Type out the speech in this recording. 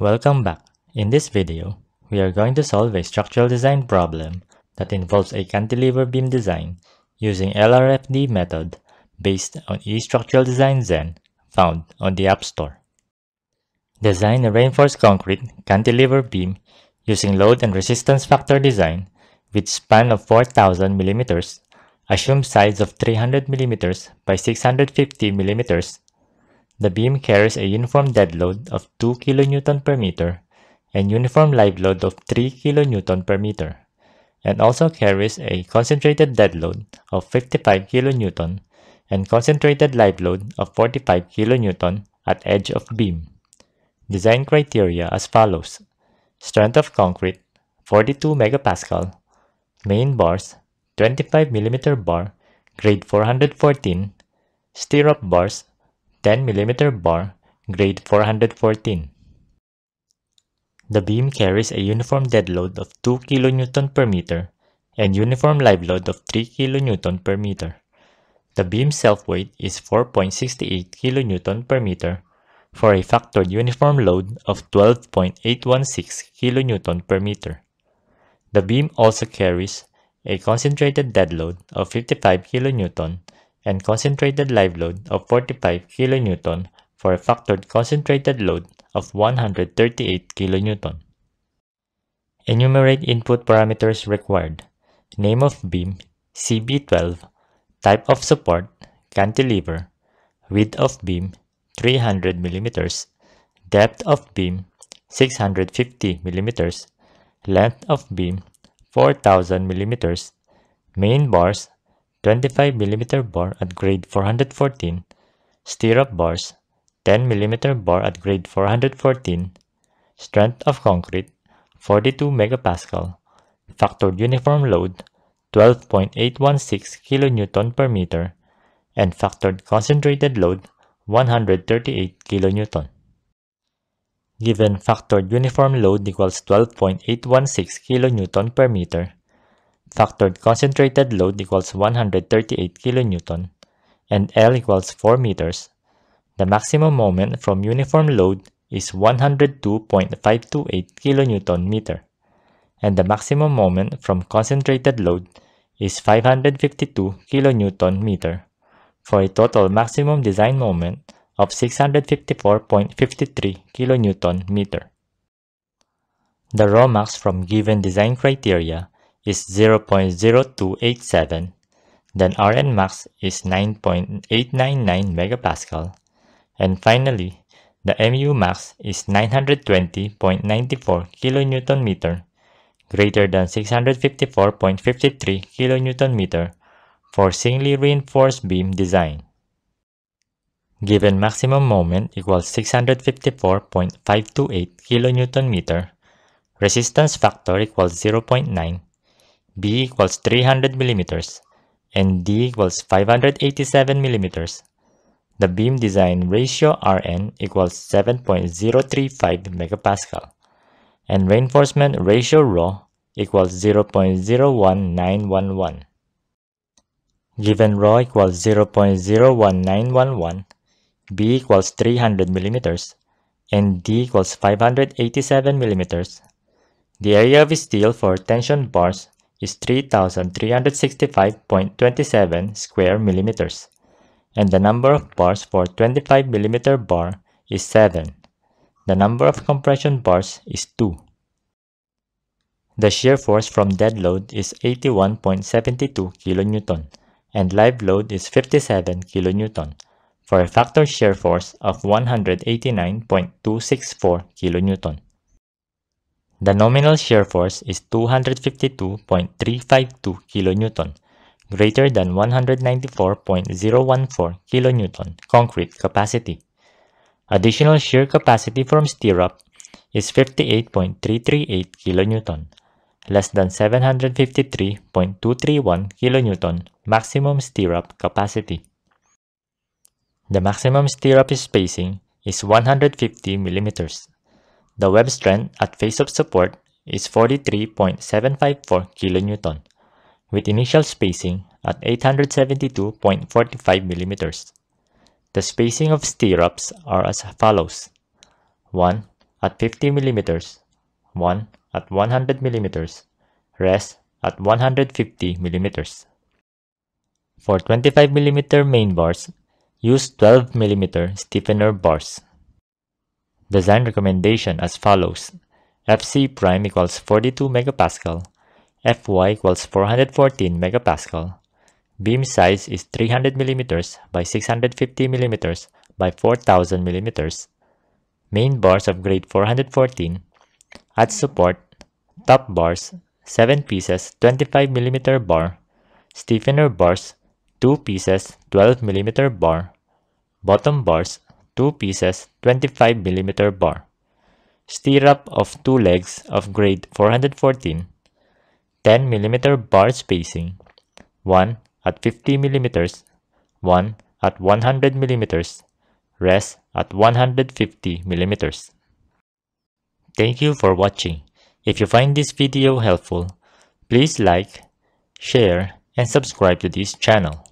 Welcome back. In this video, we are going to solve a structural design problem that involves a cantilever beam design using LRFD method based on eStructural Design Zen found on the App Store. Design a reinforced concrete cantilever beam using load and resistance factor design with span of 4000 mm, assumed size of 300 mm by 650 mm the beam carries a uniform dead load of 2 kN per meter and uniform live load of 3 kN per meter, and also carries a concentrated dead load of 55 kN and concentrated live load of 45 kN at edge of beam. Design criteria as follows. Strength of concrete 42 MPa, main bars 25 mm bar, grade 414, stirrup bars 10mm bar, grade 414. The beam carries a uniform dead load of 2 kN per meter and uniform live load of 3 kN per meter. The beam self-weight is 4.68 kN per meter for a factored uniform load of 12.816 kN per meter. The beam also carries a concentrated dead load of 55 kN and concentrated live load of 45 kN for a factored concentrated load of 138 kN. Enumerate input parameters required. Name of beam, CB12, type of support, cantilever, width of beam, 300 mm, depth of beam, 650 mm, length of beam, 4000 mm, main bars, 25mm bar at grade 414, stirrup bars, 10mm bar at grade 414, strength of concrete, 42 MPa, factored uniform load, 12.816 kN per meter, and factored concentrated load, 138 kN. Given factored uniform load equals 12.816 kN per meter, factored concentrated load equals 138 kN and L equals 4 meters, the maximum moment from uniform load is 102.528 kilonewton meter, and the maximum moment from concentrated load is 552 kilonewton meter, for a total maximum design moment of 654.53 kilonewton meter. The Rho max from given design criteria is 0.0287, then Rn max is 9.899 megapascal, and finally, the Mu max is 920.94 kilonewton meter, greater than 654.53 kilonewton meter for singly reinforced beam design. Given maximum moment equals 654.528 kilonewton meter, resistance factor equals 0.9, B equals 300 millimeters, and D equals 587 millimeters. The beam design ratio Rn equals 7.035 megapascal, and reinforcement ratio Rho equals 0.01911. Given Rho equals 0.01911, B equals 300 millimeters, and D equals 587 millimeters, the area of steel for tension bars is 3,365.27 square millimeters, and the number of bars for 25 millimeter bar is 7. The number of compression bars is 2. The shear force from dead load is 81.72 kN and live load is 57 kN for a factor shear force of 189.264 kN. The nominal shear force is 252.352 kN, greater than 194.014 kN concrete capacity. Additional shear capacity from stirrup is 58.338 kN, less than 753.231 kN maximum stirrup capacity. The maximum stirrup spacing is 150 millimeters. The web strength at face of support is 43.754 kN, with initial spacing at 872.45 mm. The spacing of stirrups are as follows. 1. at 50 mm, one at 100 mm, rest at 150 mm. For 25 mm main bars, use 12 mm stiffener bars. Design recommendation as follows. FC prime equals 42 megapascal, Fy equals 414 megapascal. Beam size is 300 mm by 650 mm by 4000 mm. Main bars of grade 414. Add support. Top bars 7 pieces 25 mm bar. Stiffener bars 2 pieces 12 mm bar. Bottom bars 2 pieces 25 mm bar. Stirrup of 2 legs of grade 414. 10 mm bar spacing. 1 at 50 mm. 1 at 100 mm. Rest at 150 mm. Thank you for watching. If you find this video helpful, please like, share, and subscribe to this channel.